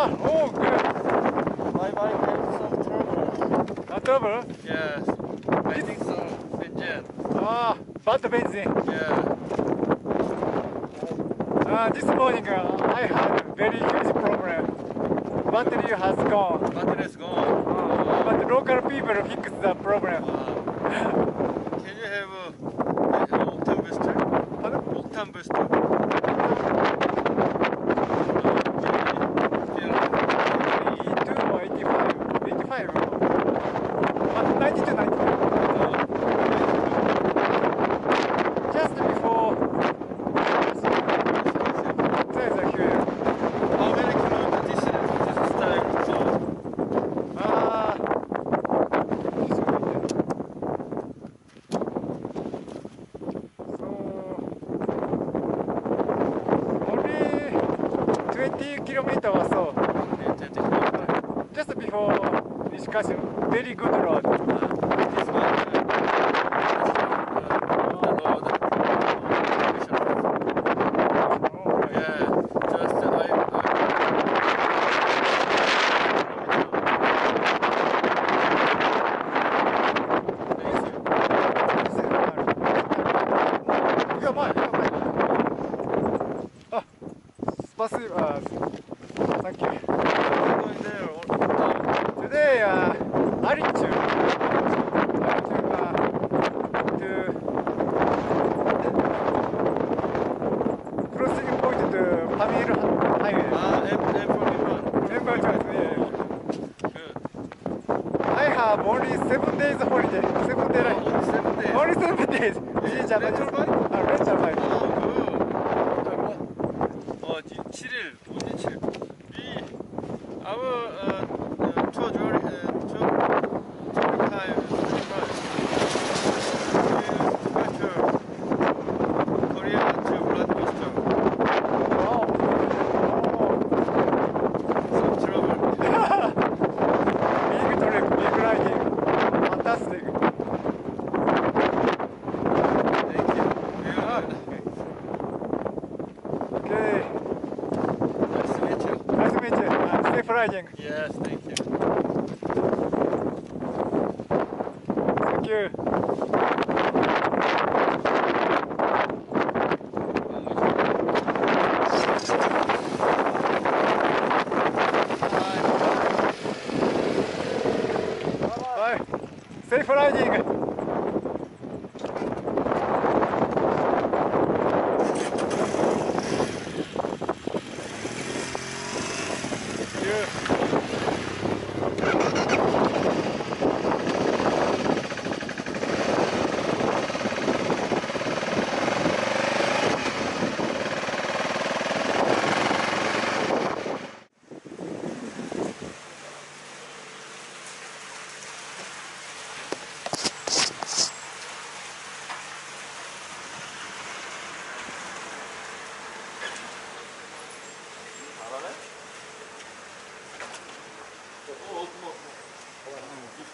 Ah, oh, good. My bike has some trouble. Not trouble. Yes. I think so. Engine. Ah, bad benzene. Yeah. Ah, this morning uh, I had a very huge problem. Battery has gone. Battery is gone. Ah, but local people fixed the problem. Wow. Can you have a, a octane booster? Pardon? Octane 20 kilometers or so. okay, 20 kilometers. Just before Nishikashi, very good road. Only seven days holiday. Seven days. Oh, only seven days. Only seven days. Is Japanese. rental bike? 아, rental bike. 어, 7일, 오늘 7일. 이, uh, safe riding. Yes, thank you. Thank you. Bye. Safe riding.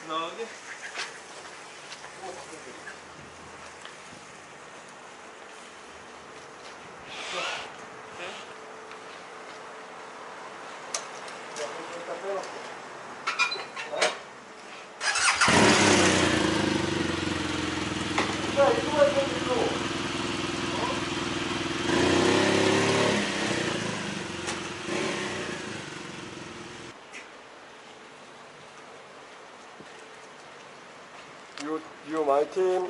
ноги. Thank you. You, you, my team.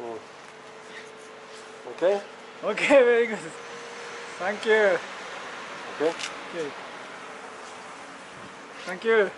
Mm. Okay? Okay, very good. Thank you. Okay? Okay. Thank you.